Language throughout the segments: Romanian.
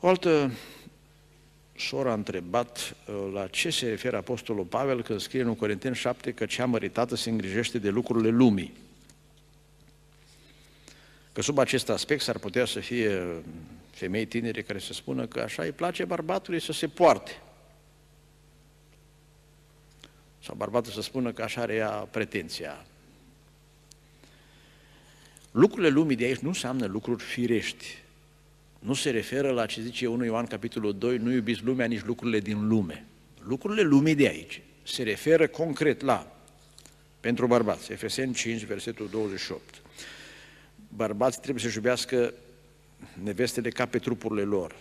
O altă soră a întrebat uh, la ce se referă Apostolul Pavel când scrie în Corinteni 7 că cea măritată se îngrijește de lucrurile lumii. Că sub acest aspect s-ar putea să fie femei tinere care să spună că așa îi place bărbatului să se poarte. Sau bărbatul să spună că așa are ea pretenția. Lucrurile lumii de aici nu înseamnă lucruri firești. Nu se referă la ce zice 1 Ioan capitolul 2, nu iubiți lumea, nici lucrurile din lume. Lucrurile lumii de aici se referă concret la, pentru bărbați, Efeseni 5, versetul 28. Bărbații trebuie să-și iubească nevestele ca pe trupurile lor.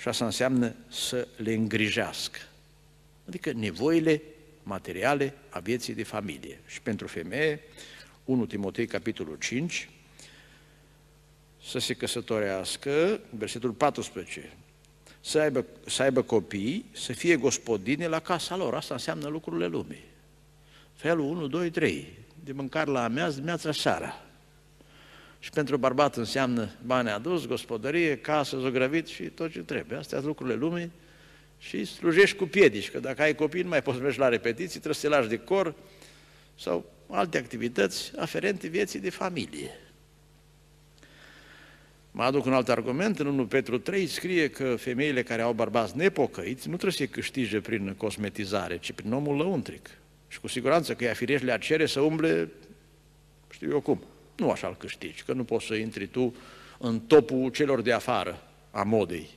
Și asta înseamnă să le îngrijească. Adică nevoile materiale a vieții de familie. Și pentru femeie, 1 Timotei, capitolul 5, să se căsătorească, versetul 14, să aibă, să aibă copii, să fie gospodine la casa lor. Asta înseamnă lucrurile lumii. Felul 1, 2, 3, de mâncare la amiază, dimineața, seara. Și pentru bărbat înseamnă bani adus, gospodărie, casă, zugrăvit și tot ce trebuie. Astea sunt lucrurile lumii și slujești cu piedici, că dacă ai copii nu mai poți mergi la repetiții, trebuie să te lași de cor sau alte activități aferente vieții de familie. Mă aduc un alt argument, în 1 Petru 3 scrie că femeile care au bărbați nepocăiți nu trebuie să câștige prin cosmetizare, ci prin omul lăuntric. Și cu siguranță că ea firești le cere să umble, știu eu cum, nu așa îl câștigi, că nu poți să intri tu în topul celor de afară a modei.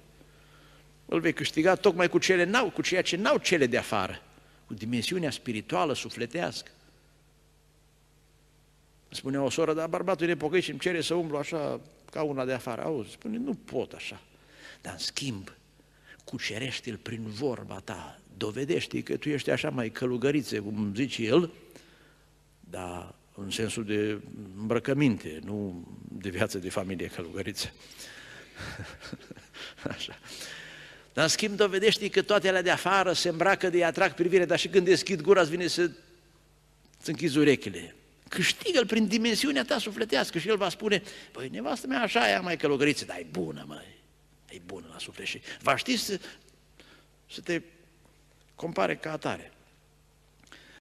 Îl vei câștiga tocmai cu, cele n-au, cu ceea ce n-au cele de afară, cu dimensiunea spirituală, sufletească. Spunea o soră, dar bărbatul e nepocăit și îmi cere să umblu așa ca una de afară. Auzi, spune, nu pot așa. Dar în schimb, cucerește-l prin vorba ta, dovedește că tu ești așa mai călugărițe, cum zice el, dar în sensul de îmbrăcăminte, nu de viață de familie călugăriță. Așa. Dar în schimb dovedește că toate alea de afară se îmbracă de atrag privire, dar și când deschid gura îți vine să îți închizi urechile. Câștigă-l prin dimensiunea ta sufletească și el va spune, păi nevastă mea așa e mai călugăriță, dar e bună, măi, e bună la suflet și va ști să, să te compare ca atare.